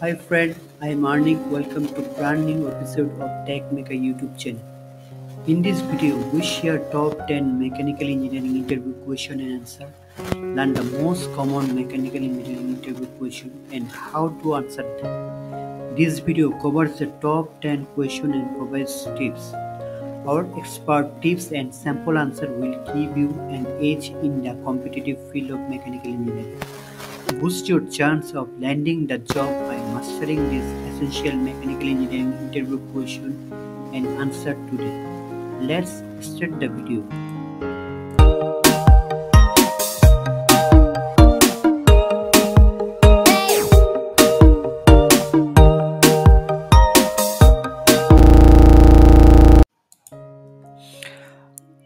Hi friend, I am Arnik. Welcome to brand new episode of Tech Mecha YouTube channel. In this video, we share top 10 mechanical engineering interview question and answer, learn the most common mechanical engineering interview question and how to answer them. This video covers the top 10 question and provides tips. Our expert tips and sample answer will give you an edge in the competitive field of mechanical engineering. Boost your chance of landing the job by mastering this essential mechanical engineering interview question and answer today. Let's start the video.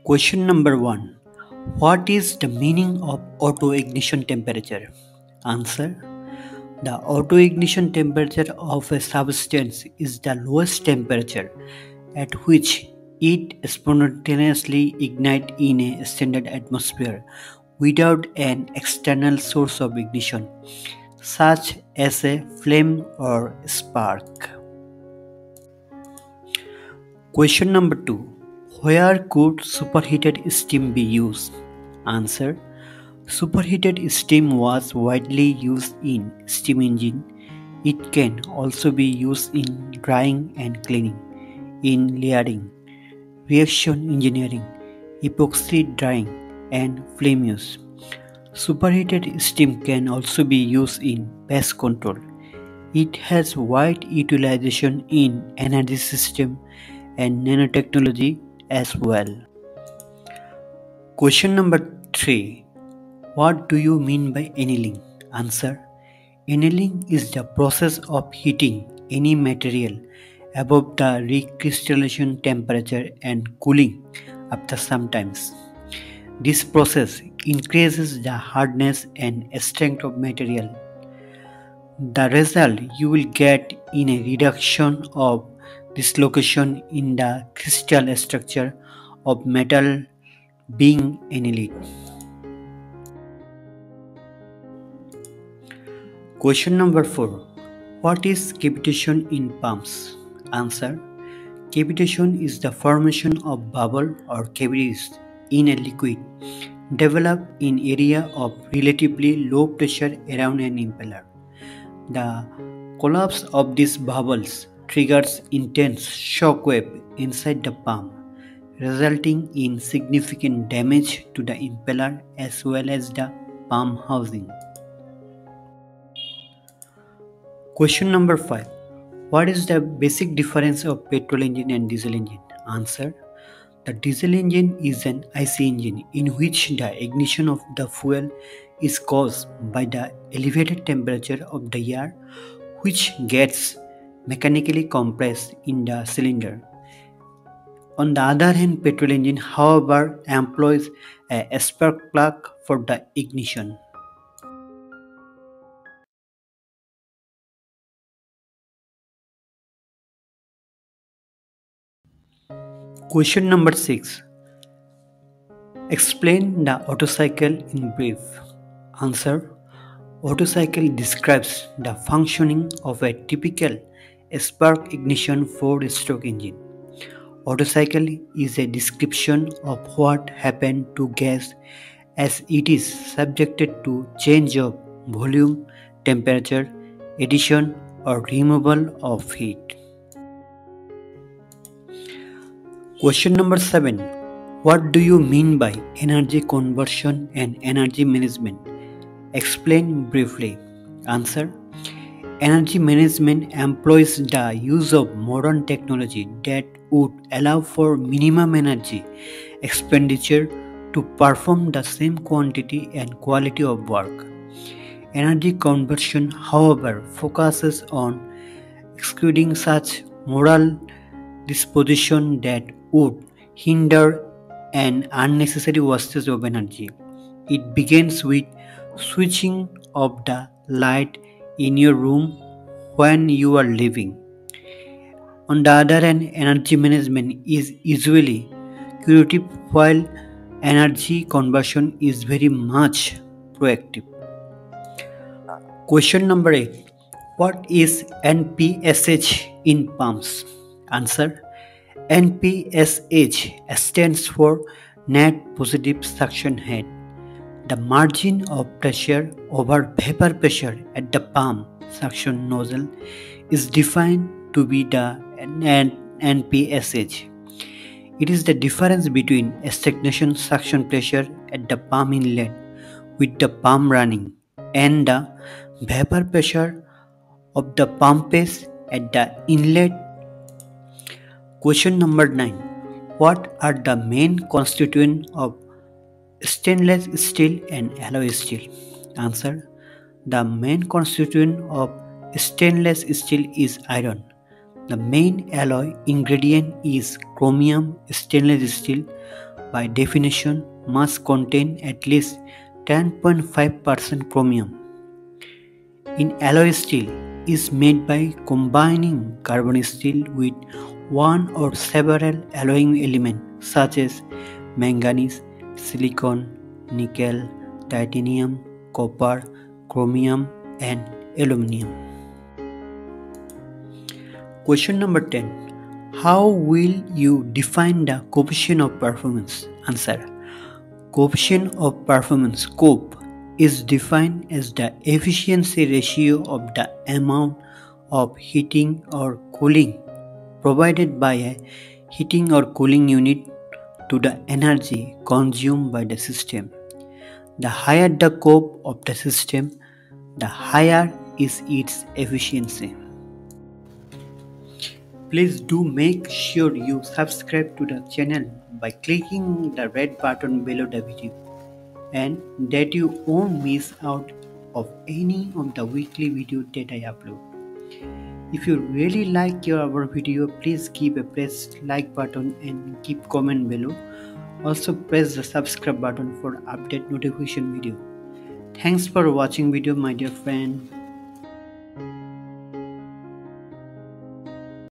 Question number 1 What is the meaning of auto ignition temperature? Answer The auto ignition temperature of a substance is the lowest temperature at which it spontaneously ignites in a standard atmosphere without an external source of ignition, such as a flame or spark. Question number 2 Where could superheated steam be used? Answer Superheated steam was widely used in steam engine. It can also be used in drying and cleaning, in layering, reaction engineering, epoxy drying, and flame use. Superheated steam can also be used in pest control. It has wide utilization in energy system and nanotechnology as well. Question number 3 what do you mean by annealing? Answer Annealing is the process of heating any material above the recrystallization temperature and cooling after some time. This process increases the hardness and strength of material. The result you will get in a reduction of dislocation in the crystal structure of metal being annealed. Question number 4 What is cavitation in pumps? Answer Cavitation is the formation of bubble or cavities in a liquid developed in area of relatively low pressure around an impeller. The collapse of these bubbles triggers intense shock wave inside the pump, resulting in significant damage to the impeller as well as the pump housing. Question number 5 What is the basic difference of petrol engine and diesel engine? Answer The diesel engine is an IC engine in which the ignition of the fuel is caused by the elevated temperature of the air which gets mechanically compressed in the cylinder. On the other hand, petrol engine, however, employs a spark plug for the ignition. Question number 6 Explain the Otto cycle in brief. Answer Otto cycle describes the functioning of a typical spark ignition four stroke engine. Otto cycle is a description of what happened to gas as it is subjected to change of volume, temperature, addition or removal of heat. Question number 7 What do you mean by energy conservation and energy management? Explain briefly. Answer Energy management employs the use of modern technology that would allow for minimum energy expenditure to perform the same quantity and quality of work. Energy conservation, however, focuses on excluding such moral disposition that would hinder an unnecessary wastage of energy. It begins with switching off the light in your room when you are leaving. On the other hand, energy management is usually curative while energy conservation is very much proactive. Question number 8 What is NPSH in pumps? Answer NPSH stands for net positive suction head. The margin of pressure over vapor pressure at the pump suction nozzle is defined to be the NPSH. It is the difference between stagnation suction pressure at the pump inlet with the pump running and the vapor pressure of the pump base at the inlet. Question number 9. What are the main constituents of stainless steel and alloy steel? Answer. The main constituent of stainless steel is iron. The main alloy ingredient is chromium. Stainless steel, by definition, must contain at least 10.5% chromium. In alloy steel is made by combining carbon steel with one or several alloying elements such as manganese, silicon, nickel, titanium, copper, chromium and aluminum. Question number 10. How will you define the coefficient of performance? Answer. Coefficient of performance COP is defined as the efficiency ratio of the amount of heating or cooling provided by a heating or cooling unit to the energy consumed by the system. The higher the COP of the system, the higher is its efficiency. Please do make sure you subscribe to the channel by clicking the red button below the video and that you won't miss out of any of the weekly video that I upload. If you really like your our video, please give a press like button and keep comment below. Also press the subscribe button for update notification video. Thanks for watching video my dear friend.